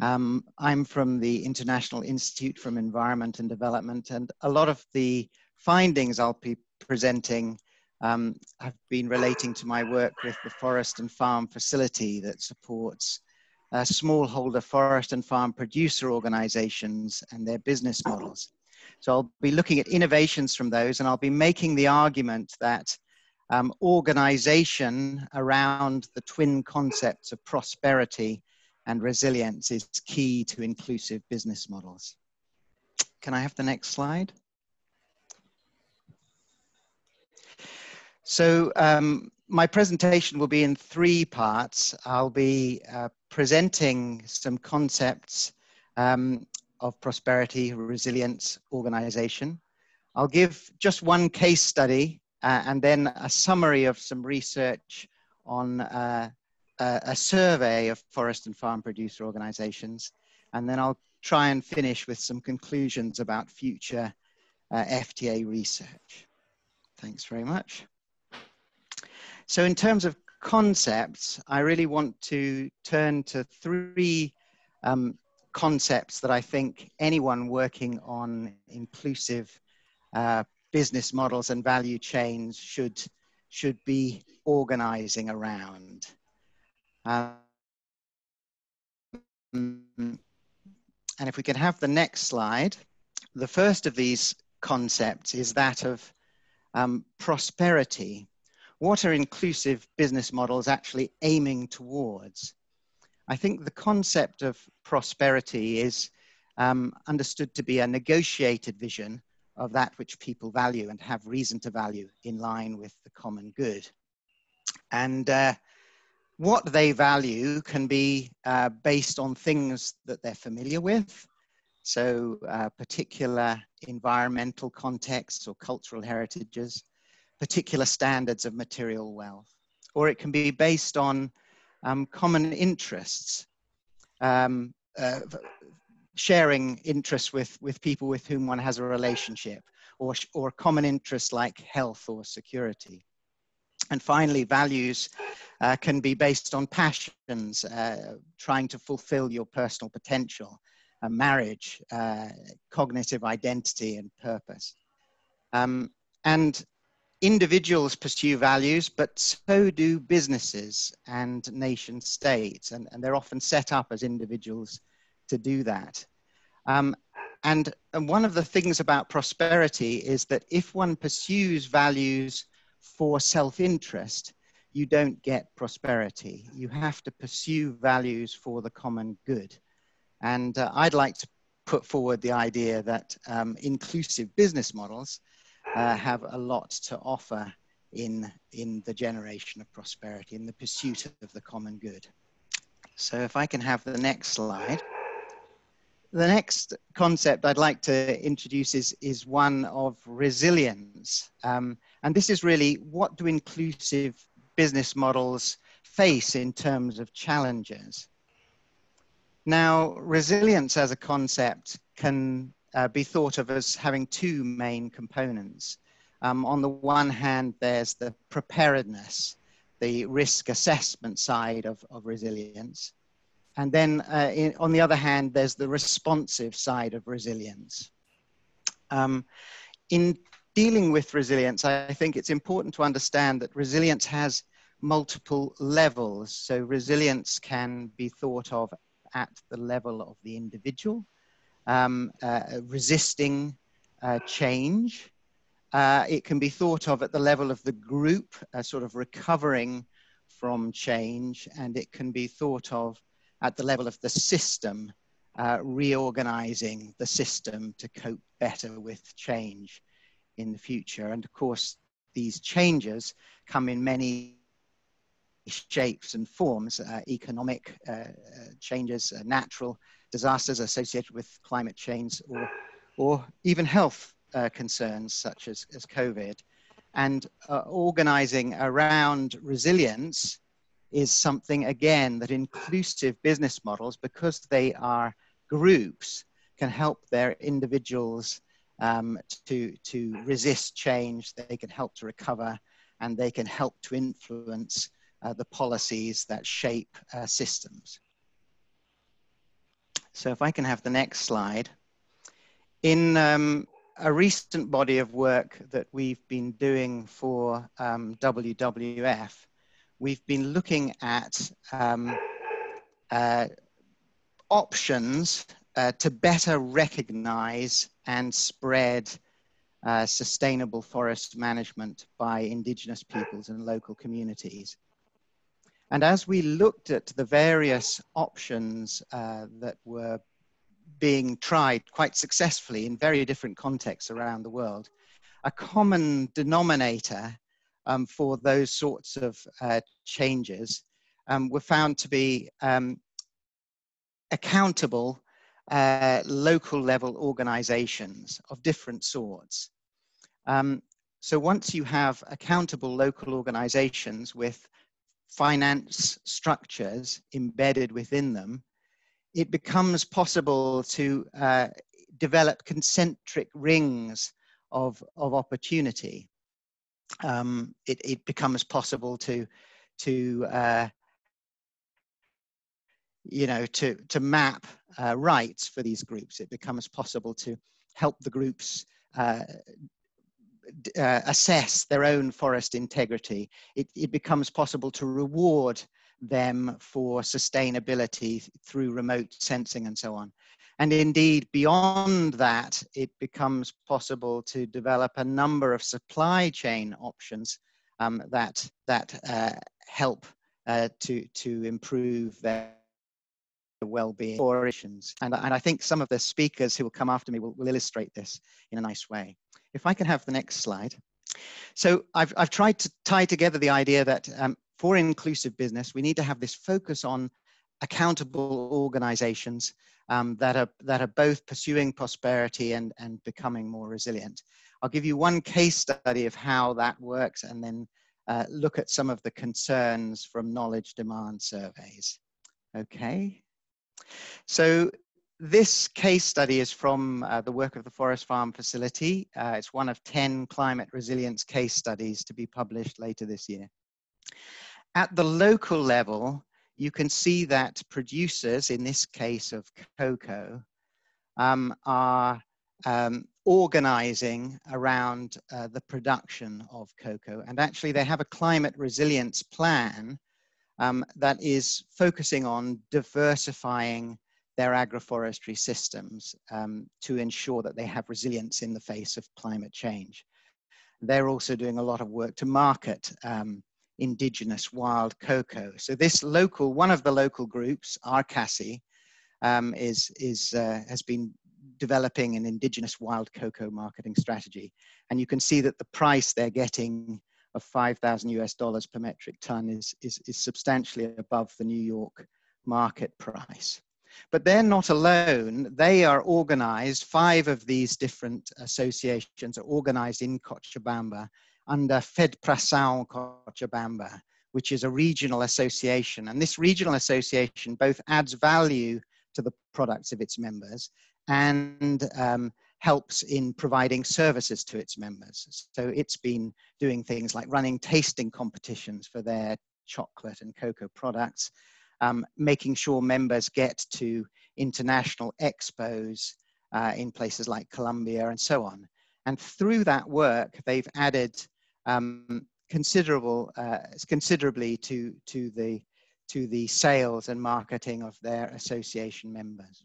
Um, I'm from the International Institute for Environment and Development, and a lot of the findings I'll be presenting um, have been relating to my work with the Forest and Farm Facility that supports uh, smallholder forest and farm producer organizations and their business models. So I'll be looking at innovations from those, and I'll be making the argument that um, organization around the twin concepts of prosperity and resilience is key to inclusive business models. Can I have the next slide? So um, my presentation will be in three parts. I'll be uh, presenting some concepts um, of prosperity, resilience, organization. I'll give just one case study uh, and then a summary of some research on uh, a, survey of forest and farm producer organizations. And then I'll try and finish with some conclusions about future uh, FTA research. Thanks very much. So in terms of concepts, I really want to turn to three um, concepts that I think anyone working on inclusive uh, business models and value chains should, should be organizing around. Um, and if we can have the next slide, the first of these concepts is that of um, prosperity. What are inclusive business models actually aiming towards? I think the concept of prosperity is um, understood to be a negotiated vision of that which people value and have reason to value in line with the common good. And uh, what they value can be uh, based on things that they're familiar with. So uh, particular environmental contexts or cultural heritages, particular standards of material wealth. Or it can be based on um, common interests, um, uh, sharing interests with, with people with whom one has a relationship, or, or common interests like health or security. And finally, values uh, can be based on passions, uh, trying to fulfill your personal potential, uh, marriage, uh, cognitive identity, and purpose. Um, and individuals pursue values, but so do businesses and nation states, and, and they're often set up as individuals to do that. Um, and, and one of the things about prosperity is that if one pursues values for self-interest, you don't get prosperity. You have to pursue values for the common good. And uh, I'd like to put forward the idea that um, inclusive business models uh, have a lot to offer in, in the generation of prosperity, in the pursuit of the common good. So if I can have the next slide. The next concept I'd like to introduce is, is one of resilience. Um, and this is really what do inclusive business models face in terms of challenges? Now, resilience as a concept can uh, be thought of as having two main components. Um, on the one hand, there's the preparedness, the risk assessment side of, of resilience. And then uh, in, on the other hand, there's the responsive side of resilience. Um, in dealing with resilience, I think it's important to understand that resilience has multiple levels. So resilience can be thought of at the level of the individual, um, uh, resisting uh, change. Uh, it can be thought of at the level of the group, sort of recovering from change, and it can be thought of at the level of the system, uh, reorganizing the system to cope better with change in the future. And of course, these changes come in many shapes and forms, uh, economic uh, uh changes, natural disasters associated with climate change or, or even health concerns such as, as COVID. And organizing around resilience is something, again, that inclusive business models, because they are groups, can help their individuals um, to, to resist change, they can help to recover, and they can help to influence the policies that shape uh, systems. So if I can have the next slide. In um, a recent body of work that we've been doing for um, WWF, we've been looking at um, uh, options uh, to better recognize and spread uh, sustainable forest management by indigenous peoples and local communities. And as we looked at the various options uh, that were being tried quite successfully in very different contexts around the world, a common denominator um, for those sorts of uh, changes um, were found to be um, accountable uh, local level organizations of different sorts. Um, so once you have accountable local organizations with finance structures embedded within them, it becomes possible to uh, develop concentric rings of, of opportunity. Um, it, it becomes possible to, to uh, you know, to, to map uh, rights for these groups. It becomes possible to help the groups uh, assess their own forest integrity. It, it becomes possible to reward them for sustainability through remote sensing and so on. And indeed, beyond that, it becomes possible to develop a number of supply chain options um, that, that uh, help uh, to, to improve their well-being operations. And, and I think some of the speakers who will come after me will, will illustrate this in a nice way. If I can have the next slide. So I've, I've tried to tie together the idea that um, for inclusive business, we need to have this focus on accountable organizations um, that, are, that are both pursuing prosperity and, and becoming more resilient. I'll give you one case study of how that works and then uh, look at some of the concerns from knowledge demand surveys. Okay. So this case study is from uh, the work of the Forest Farm Facility. Uh, it's one of 10 climate resilience case studies to be published later this year. At the local level, you can see that producers, in this case of cocoa, um, are um, organizing around uh, the production of cocoa. And actually they have a climate resilience plan um, that is focusing on diversifying their agroforestry systems um, to ensure that they have resilience in the face of climate change. They're also doing a lot of work to market um, indigenous wild cocoa. So this local, one of the local groups, RCASI, um, is, is, uh, has been developing an indigenous wild cocoa marketing strategy. And you can see that the price they're getting of 5,000 US dollars per metric ton is, is, is substantially above the New York market price. But they're not alone. They are organized, five of these different associations are organized in Cochabamba under Fed Fedpração Cochabamba, which is a regional association. And this regional association both adds value to the products of its members and um, helps in providing services to its members. So it's been doing things like running tasting competitions for their chocolate and cocoa products, um, making sure members get to international expos uh, in places like Colombia and so on. And through that work, they've added um, considerable, uh, considerably to, to, the, to the sales and marketing of their association members.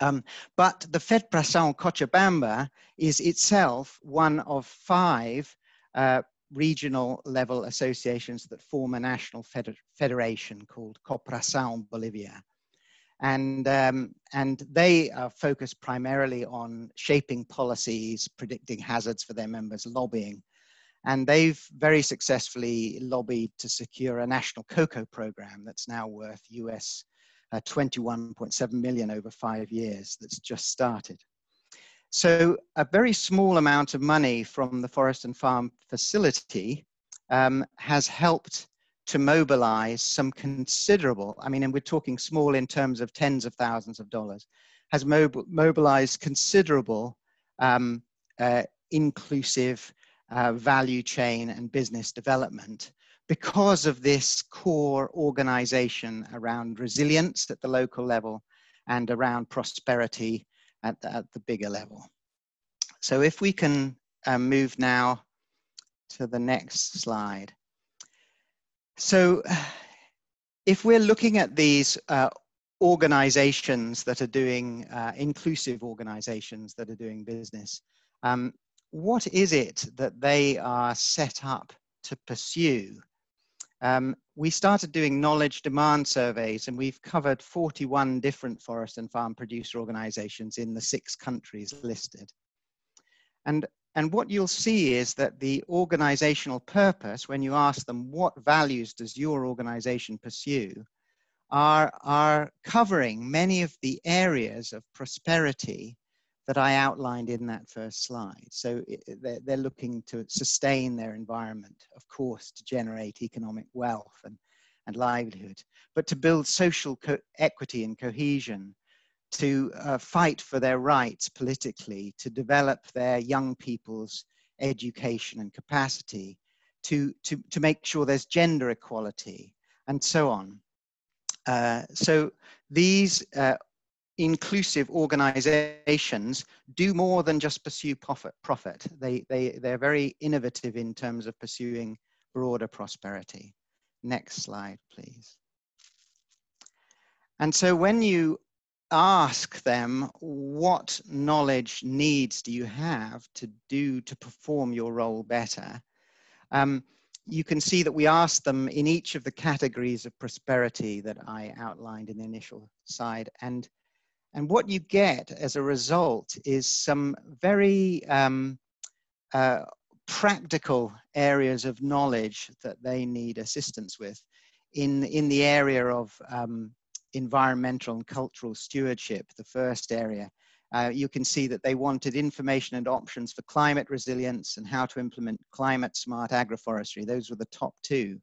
Um, but the Fed Fedpração Cochabamba is itself one of five uh, regional level associations that form a national feder federation called Copração Bolivia. And, um, and they are focused primarily on shaping policies, predicting hazards for their members, lobbying. And they've very successfully lobbied to secure a national cocoa program that's now worth US uh, 21.7 million over five years that's just started. So a very small amount of money from the Forest and Farm facility um, has helped to mobilize some considerable, I mean, and we're talking small in terms of tens of thousands of dollars, has mob mobilized considerable um, uh, inclusive uh, value chain and business development because of this core organization around resilience at the local level and around prosperity at the, at the bigger level. So if we can uh, move now to the next slide. So if we're looking at these uh, organizations that are doing, uh, inclusive organizations that are doing business, um, what is it that they are set up to pursue? Um, we started doing knowledge demand surveys and we've covered 41 different forest and farm producer organizations in the six countries listed. And, and what you'll see is that the organizational purpose, when you ask them what values does your organization pursue, are, are covering many of the areas of prosperity that I outlined in that first slide. So they're, they're looking to sustain their environment, of course, to generate economic wealth and, and livelihood, but to build social equity and cohesion, to uh, fight for their rights politically, to develop their young people's education and capacity, to, to, to make sure there's gender equality, and so on. Uh, so these uh, inclusive organizations do more than just pursue profit. profit. They, they, they're very innovative in terms of pursuing broader prosperity. Next slide, please. And so when you ask them what knowledge needs do you have to do to perform your role better, um, you can see that we asked them in each of the categories of prosperity that I outlined in the initial side. And and what you get as a result is some very um, uh, practical areas of knowledge that they need assistance with in, in the area of um, environmental and cultural stewardship, the first area. Uh, you can see that they wanted information and options for climate resilience and how to implement climate smart agroforestry. Those were the top two.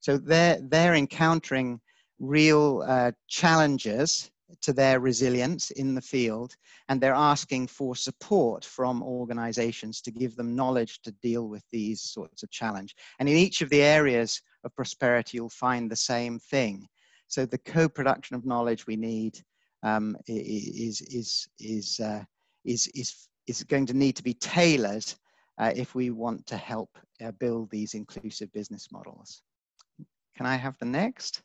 So they're, they're encountering real uh, challenges to their resilience in the field and they're asking for support from organizations to give them knowledge to deal with these sorts of challenge. And in each of the areas of prosperity you'll find the same thing. So the co-production of knowledge we need um, is is is uh, is is is going to need to be tailored uh, if we want to help uh, build these inclusive business models. Can I have the next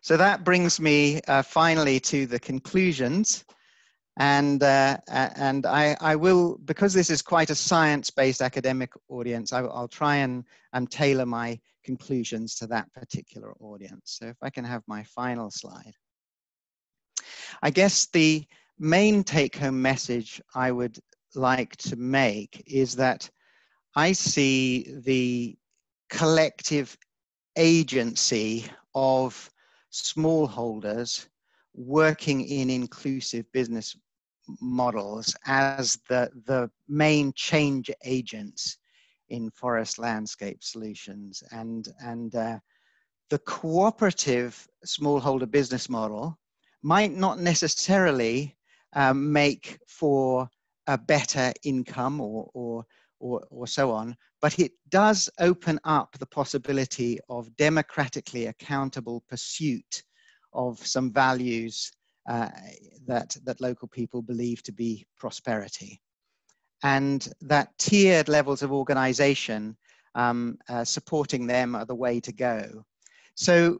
so that brings me uh, finally to the conclusions. And, uh, and I, I will, because this is quite a science-based academic audience, I, will try and um, tailor my conclusions to that particular audience. So if I can have my final slide. I guess the main take-home message I would like to make is that I see the collective agency of smallholders working in inclusive business models as the, the main change agents in forest landscape solutions. And, and uh, the cooperative smallholder business model might not necessarily um, make for a better income or, or, or, or so on, but it does open up the possibility of democratically accountable pursuit of some values uh, that, that local people believe to be prosperity. And that tiered levels of organization um, uh, supporting them are the way to go. So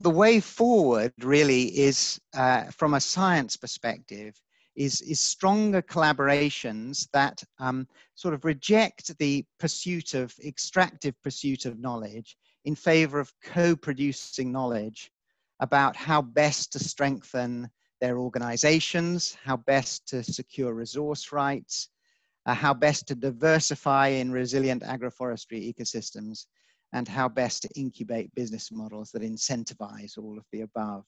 the way forward really is, uh, from a science perspective, is, is stronger collaborations that um, sort of reject the pursuit of extractive pursuit of knowledge in favor of co-producing knowledge about how best to strengthen their organizations, how best to secure resource rights, uh, how best to diversify in resilient agroforestry ecosystems, and how best to incubate business models that incentivize all of the above.